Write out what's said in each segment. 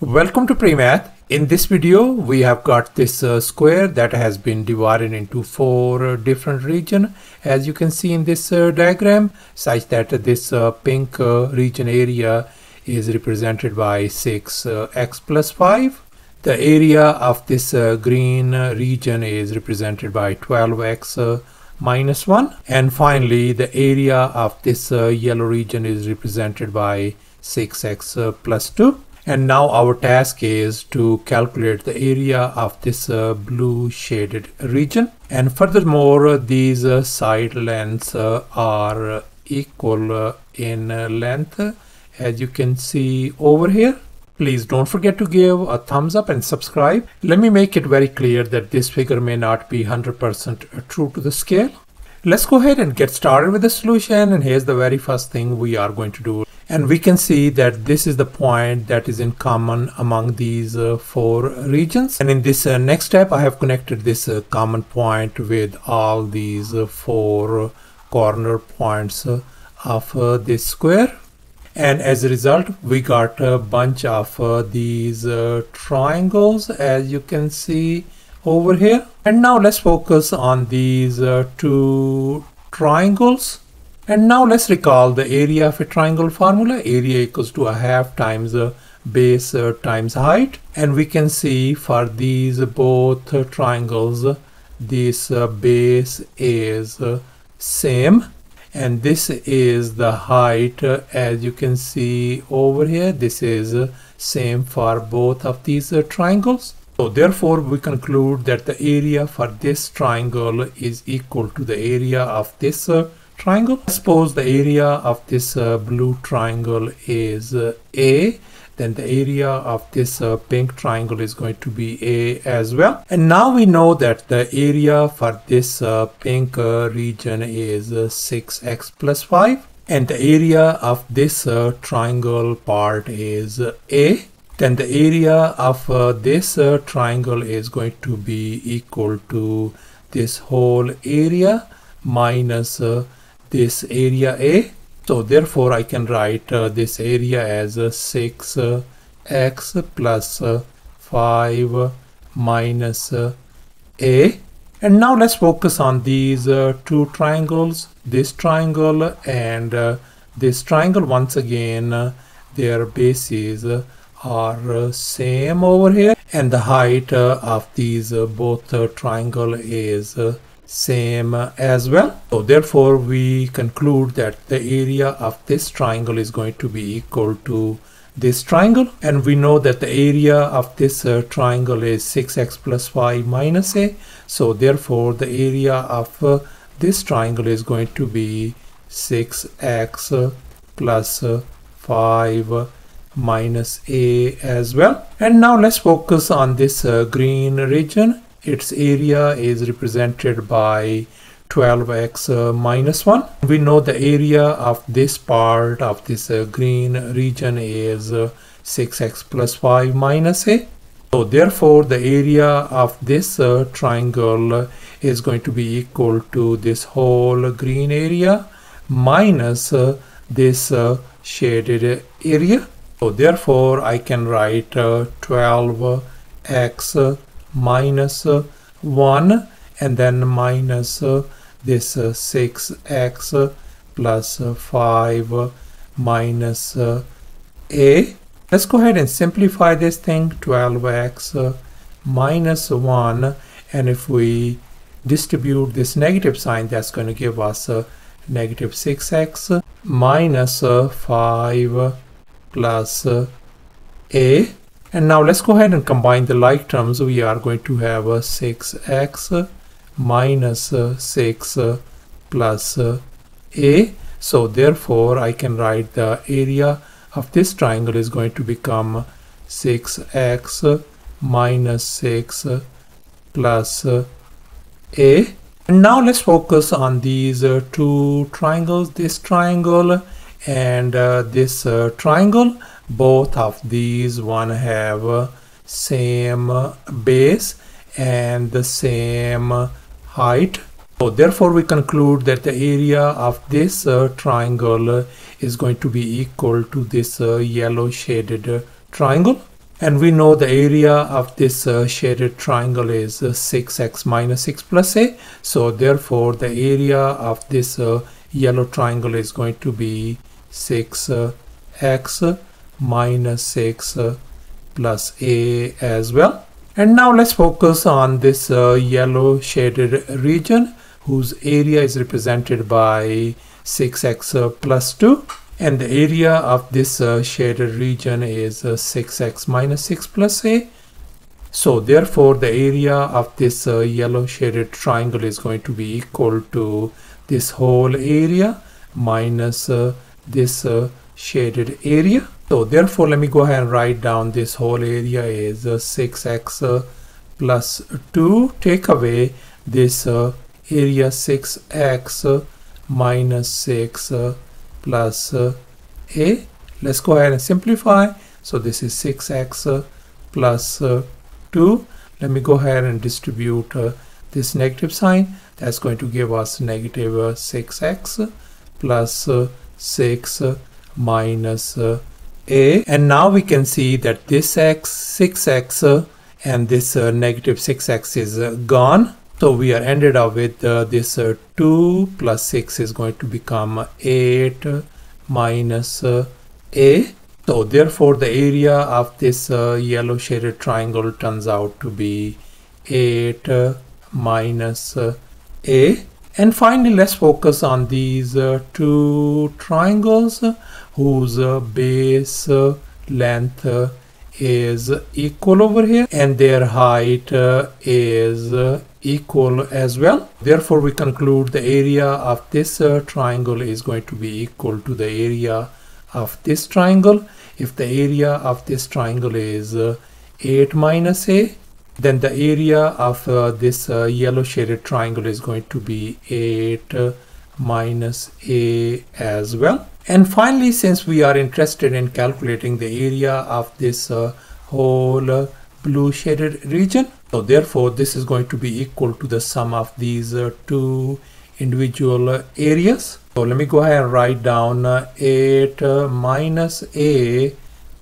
Welcome to PreMath. In this video, we have got this uh, square that has been divided into four uh, different regions, as you can see in this uh, diagram, such that this uh, pink uh, region area is represented by 6x plus 5. The area of this uh, green region is represented by 12x minus 1. And finally, the area of this yellow region is represented by 6x plus 2 and now our task is to calculate the area of this uh, blue shaded region. And furthermore these uh, side lengths uh, are equal uh, in length as you can see over here. Please don't forget to give a thumbs up and subscribe. Let me make it very clear that this figure may not be 100% true to the scale. Let's go ahead and get started with the solution. And here's the very first thing we are going to do and we can see that this is the point that is in common among these uh, four regions. And in this uh, next step I have connected this uh, common point with all these uh, four corner points uh, of uh, this square. And as a result we got a bunch of these triangles as you can see over here. And now let's focus on these two triangles and now let's recall the area of a triangle formula. Area equals to a half times the base uh, times height. And we can see for these both triangles, this uh, base is uh, same. And this is the height as you can see over here. This is same for both of these triangles. So therefore we conclude that the area for this triangle is equal to the area of this triangle. Suppose the area of this uh, blue triangle is uh, A, then the area of this uh, pink triangle is going to be A as well. And now we know that the area for this uh, pink uh, region is 6x uh, plus 5 and the area of this triangle part is A then the area of uh, this uh, triangle is going to be equal to this whole area minus uh, this area A. So therefore I can write uh, this area as 6x uh, plus, uh, 5 minus A. And now let's focus on these uh, two triangles, this triangle and uh, this triangle. Once again, uh, their bases are same over here and the height of these both triangle is same as well. So therefore we conclude that the area of this triangle is going to be equal to this triangle. And we know that the area of this uh, triangle is 6x plus y minus a. So therefore the area of uh, this triangle is going to be 6x plus 5 minus a as well. And now let's focus on this uh, green region its area is represented by 12x uh, minus 1. We know the area of this part of this uh, green region is uh, 6x plus 5 minus a. So therefore the area of this uh, triangle is going to be equal to this whole green area minus uh, this uh, shaded area. So therefore I can write 12x minus, uh, 1 and then minus this 6x uh, plus 5 minus a. Let's go ahead and simplify this thing 12x minus 1 and if we distribute this negative sign that's going to give us negative 6x minus 5 plus a and now let's go ahead and combine the like terms. We are going to have a 6x minus 6 plus a. So therefore I can write the area of this triangle is going to become 6x minus 6 plus a. And now let's focus on these uh, two triangles, this triangle and uh, this uh, triangle both of these one have same base and the same height. So therefore we conclude that the area of this uh, triangle is going to be equal to this uh, yellow shaded triangle. And we know the area of this uh, shaded triangle is uh, 6x minus 6 plus a. So therefore the area of this uh, yellow triangle is going to be 6x minus 6 plus a as well. And now let's focus on this uh, yellow shaded region whose area is represented by 6x plus 2 and the area of this uh, shaded region is uh, 6x minus 6 plus a. So therefore the area of this uh, yellow shaded triangle is going to be equal to this whole area minus uh, this uh, shaded area so therefore let me go ahead and write down this whole area is 6x uh, plus 2 take away this area 6x minus 6 plus uh, a. Let's go ahead and simplify. So this is 6x uh, plus, uh, 2. Let me go ahead and distribute uh, this negative sign. That's going to give us negative 6x plus 6 minus a. And now we can see that this x, 6x and this uh, negative 6x is uh, gone. So we are ended up with uh, this uh, 2 plus 6 is going to become 8 minus uh, a. So therefore the area of this uh, yellow shaded triangle turns out to be 8 uh, minus uh, a. And finally let's focus on these two triangles whose base length is equal over here and their height is equal as well. Therefore we conclude the area of this triangle is going to be equal to the area of this triangle. If the area of this triangle is uh, 8 minus a then the area of uh, this uh, yellow shaded triangle is going to be 8 minus a as well and finally, since we are interested in calculating the area of this uh, whole uh, blue shaded region, so therefore this is going to be equal to the sum of these uh, two individual uh, areas. So let me go ahead and write down uh, 8 uh, minus a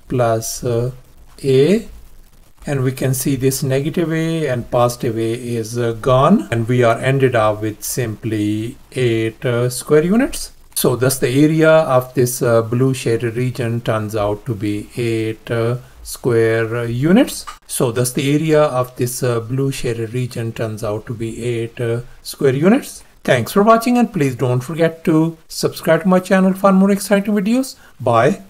plus a and we can see this negative a and positive a is uh, gone and we are ended up with simply 8 uh, square units. So thus the area of this uh, blue shaded region turns out to be 8 uh, square uh, units. So thus the area of this uh, blue shaded region turns out to be 8 uh, square units. Thanks for watching and please don't forget to subscribe to my channel for more exciting videos. Bye.